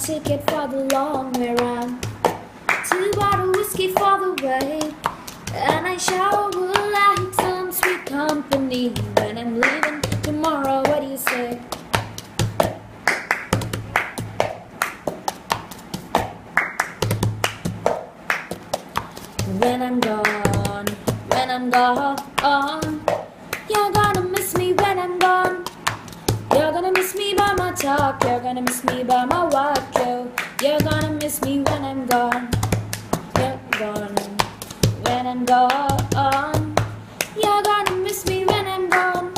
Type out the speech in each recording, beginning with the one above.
ticket for the long way round. Two bottle whiskey for the way. And I would like some sweet company when I'm leaving tomorrow. What do you say? When I'm gone, when I'm gone, my talk, you're gonna miss me by my walk, yo. You're gonna miss me when I'm gone. You're gone when I'm gone. You're gonna miss me when I'm gone.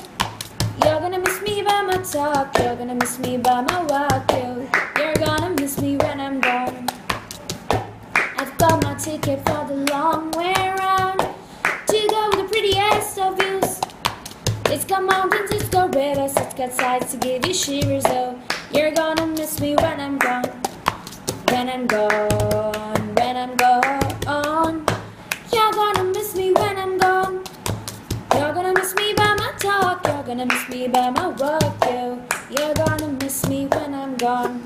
You're gonna miss me by my talk, you're gonna miss me by my walk, yo. You're gonna miss me when I'm gone. I've got my ticket for the long way around sights to give you shivers. Oh, you're gonna miss me when I'm gone, when I'm gone, when I'm gone. You're gonna miss me when I'm gone. You're gonna miss me by my talk, you're gonna miss me by my walk. Yo, you're gonna miss me when I'm gone.